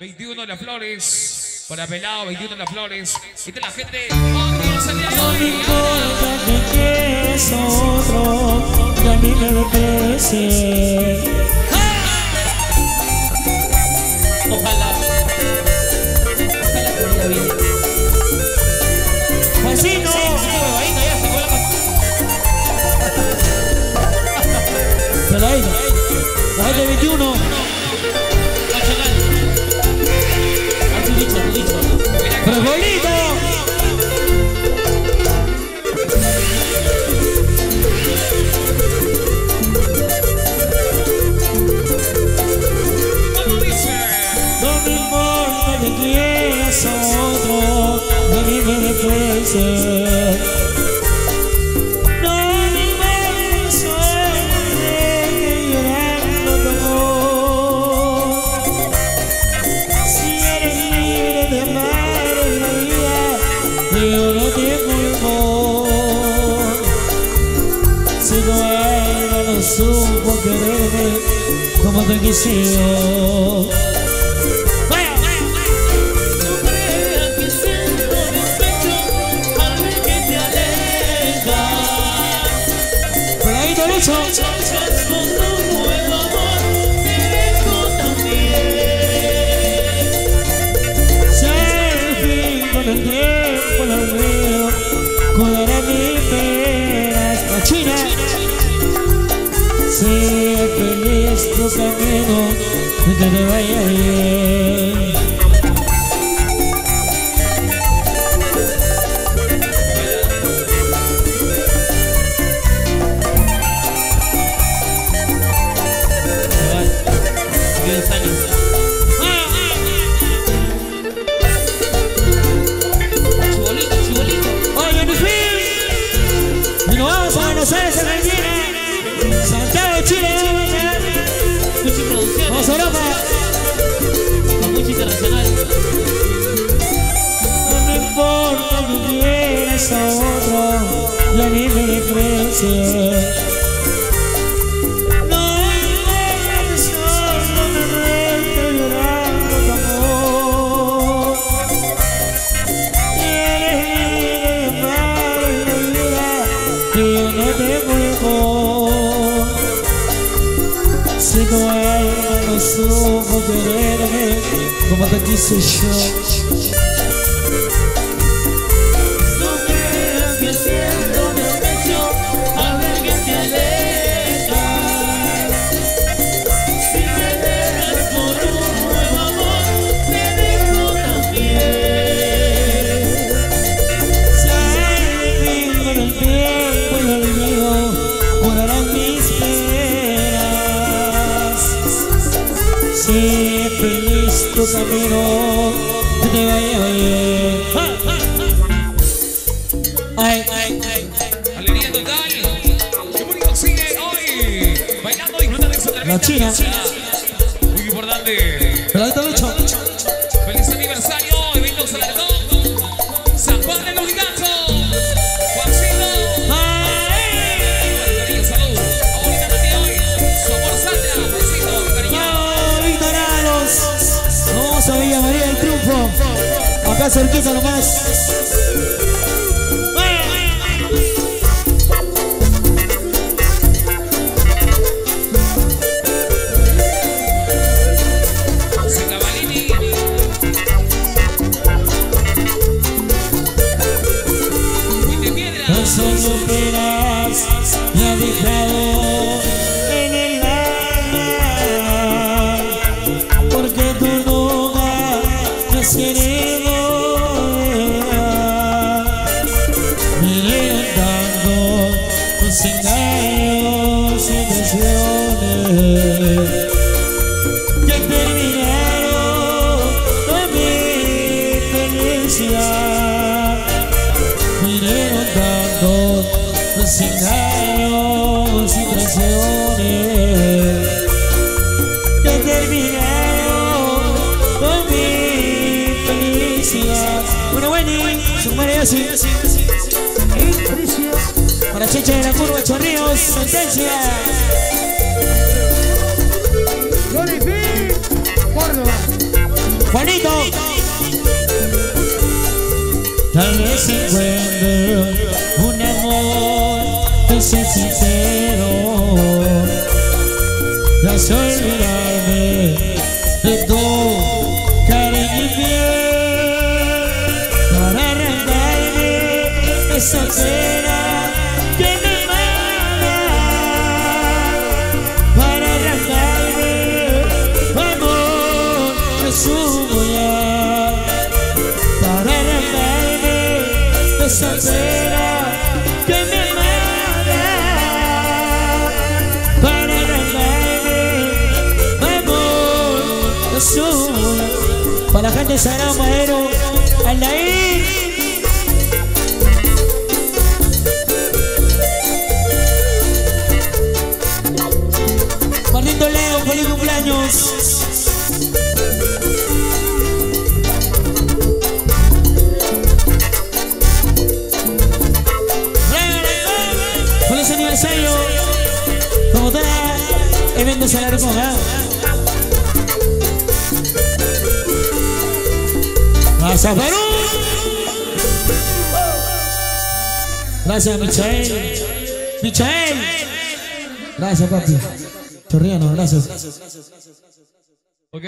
21 Las Flores. Para Pelado, 21 Las Flores. Y de la gente. ¡Oh, de No me importa que quieres otro, que a mí me. Ojalá. Ojalá que vaya bien. Sacó la peladito, la gente 21, desprecie. No me importa solamente llorando tu amor. Si eres libre de amar en la vida, yo no te culpo. Si no ella no supo quererme como te quise yo. Vaya, curaré mis penas. China. Sé feliz tu camino, que te vaya bien. Buenos Aires, Argentina. Santiago de Chile, vamos a Europa. Internacional. No me importa que quieras a otro, y a mí me Si tu alma no supo quererme como te quise yo. Tu camino, te vaya bien. Ay, ay, ay. Alegría total. Qué bonito sigue hoy. Bailando, disfrutando de esa tremenda La China. Muy importante. Peladito Lucho. Feliz Acá cerquita nomás. No penas me ha dejado en el Porque felicidad vinieron tanto los engaños y traiciones que terminaron con mi felicidad. Bueno, Wendy, su madre así. Para Cheche de la Curva Chorrillos, sentencia. Encuentre un amor sea sincero. Ya sé olvidarme de tu cariño y piel para arrancarme esa pena que me mata para arrancarme amor de su pena que me mata para amor de su huella para la gente Sagrado Madero Alain Martito Leo, feliz cumpleaños. Aniversario. Como toda evento solar con ¿ah? Gracias, Perú. Gracias, Michael. Michael. Gracias, papi. Chorriano, gracias. Ok.